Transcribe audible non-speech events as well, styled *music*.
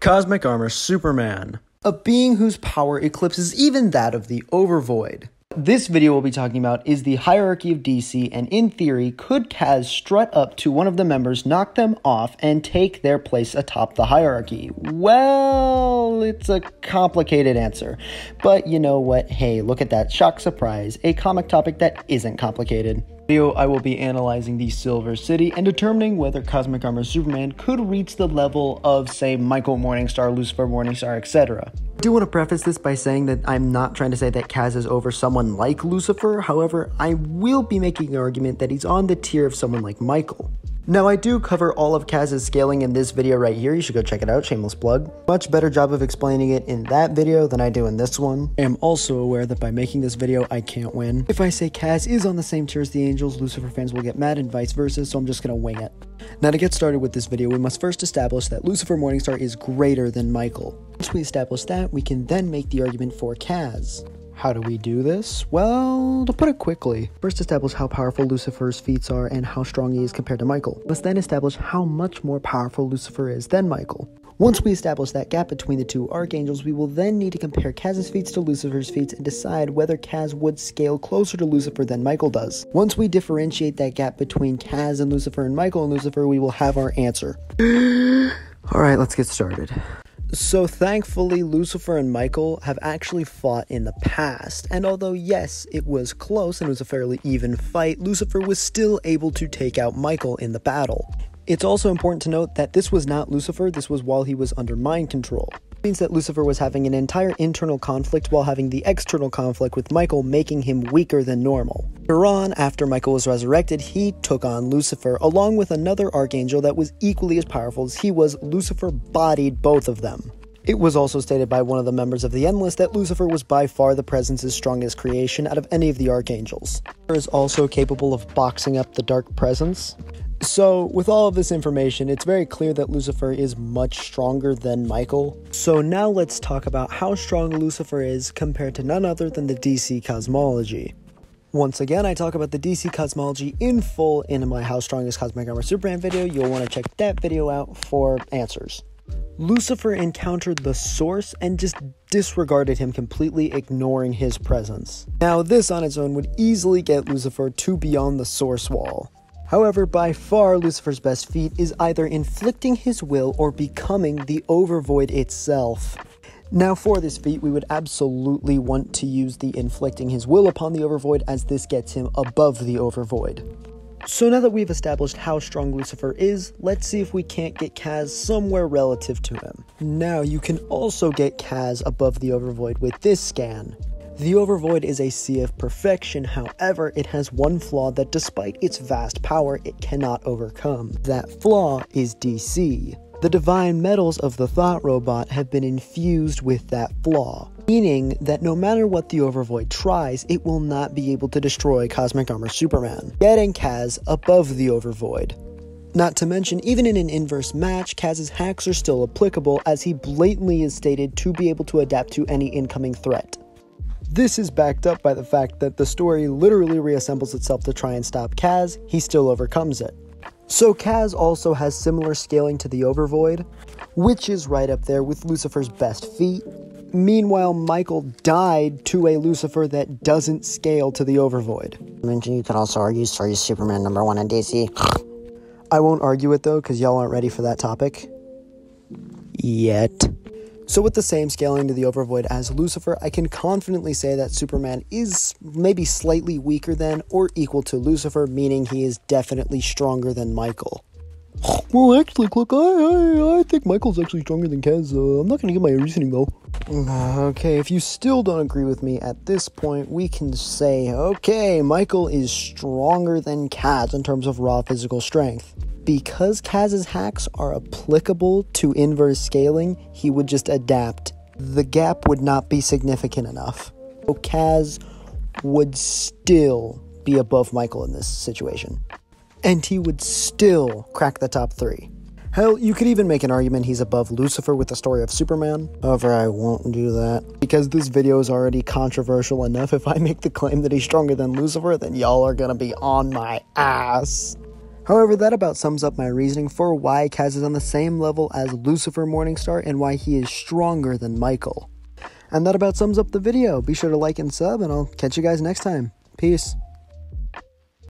Cosmic Armor Superman, a being whose power eclipses even that of the Overvoid. This video we'll be talking about is the hierarchy of DC, and in theory, could CAS strut up to one of the members, knock them off, and take their place atop the hierarchy? Well, it's a complicated answer. But you know what? Hey, look at that. Shock surprise. A comic topic that isn't complicated video, I will be analyzing the Silver City and determining whether Cosmic Armor Superman could reach the level of, say, Michael Morningstar, Lucifer Morningstar, etc. I do want to preface this by saying that I'm not trying to say that CAS is over someone like Lucifer, however, I will be making an argument that he's on the tier of someone like Michael. Now, I do cover all of CAS's scaling in this video right here. You should go check it out, shameless plug. Much better job of explaining it in that video than I do in this one. I am also aware that by making this video, I can't win. If I say CAS is on the same tier as the Angels, Lucifer fans will get mad and vice versa, so I'm just gonna wing it. Now, to get started with this video, we must first establish that Lucifer Morningstar is greater than Michael. Once we establish that, we can then make the argument for CAS. How do we do this? Well, to put it quickly, first establish how powerful Lucifer's feats are and how strong he is compared to Michael. Let's then establish how much more powerful Lucifer is than Michael. Once we establish that gap between the two archangels, we will then need to compare CAS's feats to Lucifer's feats and decide whether CAS would scale closer to Lucifer than Michael does. Once we differentiate that gap between CAS and Lucifer and Michael and Lucifer, we will have our answer. *gasps* Alright, let's get started. So thankfully, Lucifer and Michael have actually fought in the past, and although yes, it was close and it was a fairly even fight, Lucifer was still able to take out Michael in the battle. It's also important to note that this was not Lucifer, this was while he was under mind control means that Lucifer was having an entire internal conflict while having the external conflict with Michael making him weaker than normal. Later on, after Michael was resurrected, he took on Lucifer along with another archangel that was equally as powerful as he was. Lucifer bodied both of them. It was also stated by one of the members of the Endless that Lucifer was by far the Presence's strongest creation out of any of the archangels. Lucifer is also capable of boxing up the Dark Presence, so, with all of this information, it's very clear that Lucifer is much stronger than Michael. So, now let's talk about how strong Lucifer is compared to none other than the DC cosmology. Once again, I talk about the DC cosmology in full in my How Strong is Cosmic Armor Superman video. You'll want to check that video out for answers. Lucifer encountered the source and just disregarded him completely, ignoring his presence. Now, this on its own would easily get Lucifer to beyond the source wall. However, by far, Lucifer's best feat is either inflicting his will or becoming the Overvoid itself. Now, for this feat, we would absolutely want to use the inflicting his will upon the Overvoid as this gets him above the Overvoid. So now that we've established how strong Lucifer is, let's see if we can't get CAS somewhere relative to him. Now, you can also get CAS above the Overvoid with this scan. The Overvoid is a sea of perfection, however, it has one flaw that despite its vast power, it cannot overcome. That flaw is DC. The divine metals of the Thought Robot have been infused with that flaw, meaning that no matter what the Overvoid tries, it will not be able to destroy Cosmic Armor Superman, getting CAS above the Overvoid. Not to mention, even in an inverse match, CAS's hacks are still applicable as he blatantly is stated to be able to adapt to any incoming threat. This is backed up by the fact that the story literally reassembles itself to try and stop CAS, he still overcomes it. So CAS also has similar scaling to the Overvoid, which is right up there with Lucifer's best feat. Meanwhile, Michael died to a Lucifer that doesn't scale to the Overvoid. I mentioned you could also argue Story Superman number one in DC. I won't argue it though, because y'all aren't ready for that topic. Yet. So, with the same scaling to the Overvoid as Lucifer, I can confidently say that Superman is maybe slightly weaker than or equal to Lucifer, meaning he is definitely stronger than Michael. *sighs* Well, actually, Cluck, I, I, I think Michael's actually stronger than CAS. Uh, I'm not gonna give my reasoning though. *sighs* Okay, if you still don't agree with me at this point, we can say, okay, Michael is stronger than CAS in terms of raw physical strength because CAS's hacks are applicable to inverse scaling, he would just adapt. The gap would not be significant enough. So CAS would still be above Michael in this situation. And he would still crack the top three. Hell, you could even make an argument he's above Lucifer with the story of Superman. However, I won't do that. Because this video is already controversial enough, if I make the claim that he's stronger than Lucifer, then y'all are gonna be on my ass. However, that about sums up my reasoning for why CAS is on the same level as Lucifer Morningstar and why he is stronger than Michael. And that about sums up the video. Be sure to like and sub, and I'll catch you guys next time. Peace.